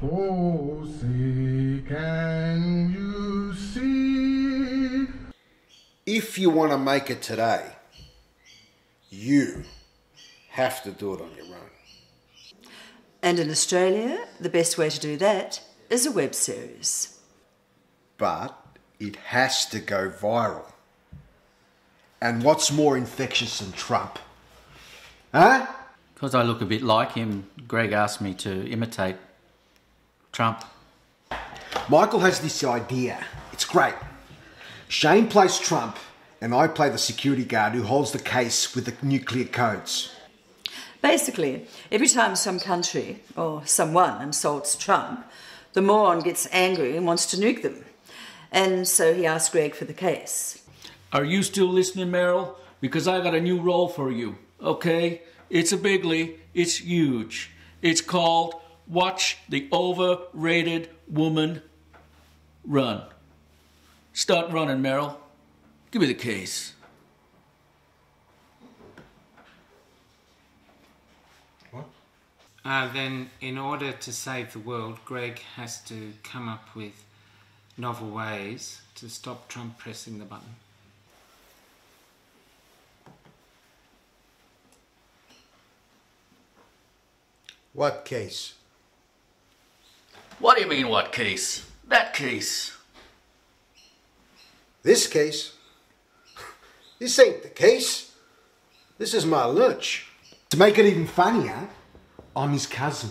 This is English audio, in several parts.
Oh, say, can you see? If you want to make it today, you have to do it on your own. And in Australia, the best way to do that is a web series. But it has to go viral. And what's more infectious than Trump? Huh? Because I look a bit like him, Greg asked me to imitate Trump. Michael has this idea. It's great. Shane plays Trump, and I play the security guard who holds the case with the nuclear codes. Basically, every time some country or someone insults Trump, the moron gets angry and wants to nuke them. And so he asked Greg for the case. Are you still listening, Meryl? Because I got a new role for you, okay? It's a bigly, it's huge. It's called Watch the Overrated Woman Run. Start running, Meryl. Give me the case. Uh, then, in order to save the world, Greg has to come up with novel ways to stop Trump pressing the button. What case? What do you mean, what case? That case. This case? This ain't the case. This is my lunch. To make it even funnier, I'm his cousin.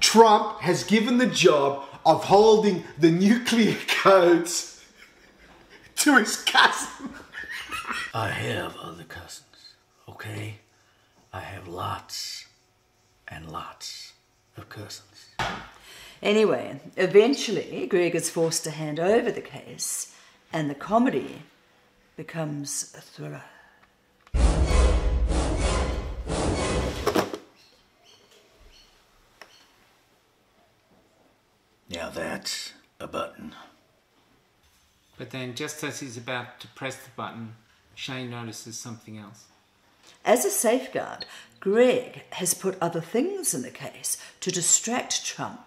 Trump has given the job of holding the nuclear codes to his cousin. I have other cousins, okay? I have lots and lots of cousins. Anyway, eventually, Greg is forced to hand over the case, and the comedy becomes a thriller. Now that's a button. But then, just as he's about to press the button, Shane notices something else. As a safeguard, Greg has put other things in the case to distract Trump.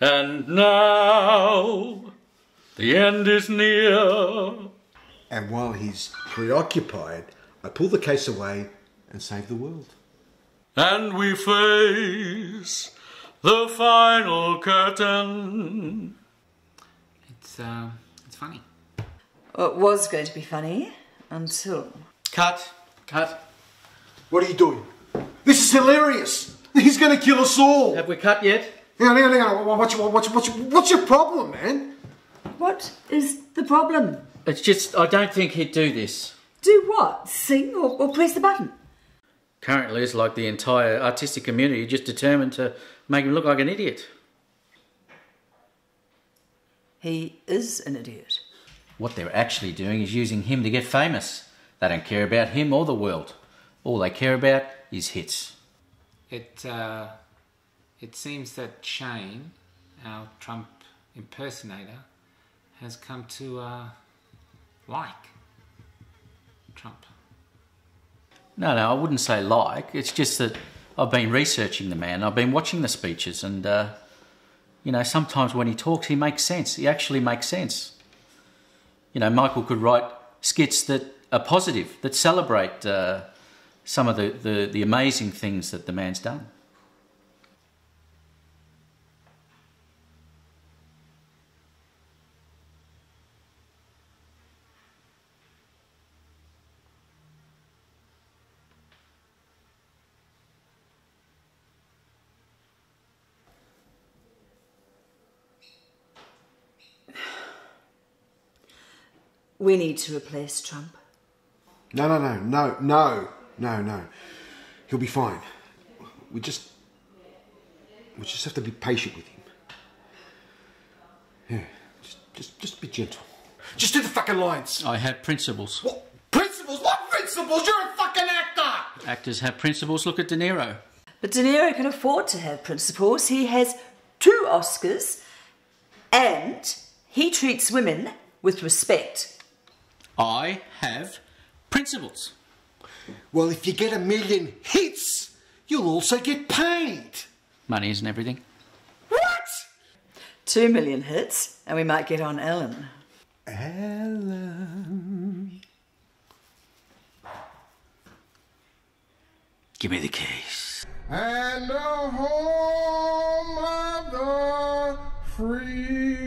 And now the end is near. And while he's preoccupied, I pull the case away and save the world. And we face the final curtain. It's, uh, it's funny. Well, it was going to be funny until. Cut, cut. What are you doing? This is hilarious. He's going to kill us all. Have we cut yet? Hang on, hang on, hang on. What's your, what's, your, what's, your, what's your problem, man? What is the problem? It's just, I don't think he'd do this. Do what? Sing or, or press the button? Currently, it's like the entire artistic community just determined to make him look like an idiot. He is an idiot. What they're actually doing is using him to get famous. They don't care about him or the world. All they care about is hits. It, uh, it seems that Shane, our Trump impersonator, has come to uh, like Trump. No, no, I wouldn't say like. It's just that I've been researching the man. I've been watching the speeches, and uh, you know, sometimes when he talks, he makes sense. He actually makes sense. You know, Michael could write skits that are positive, that celebrate uh, some of the, the, the amazing things that the man's done. We need to replace Trump. No, no, no, no, no, no, no. He'll be fine. We just, we just have to be patient with him. Yeah, just, just, just be gentle. Just do the fucking lines. I have principles. What principles? What principles? You're a fucking actor. Actors have principles. Look at De Niro. But De Niro can afford to have principles. He has two Oscars and he treats women with respect. I have principles. Well, if you get a million hits, you'll also get paid. Money isn't everything. What? Two million hits, and we might get on Ellen. Ellen. Give me the keys. And the home of the free.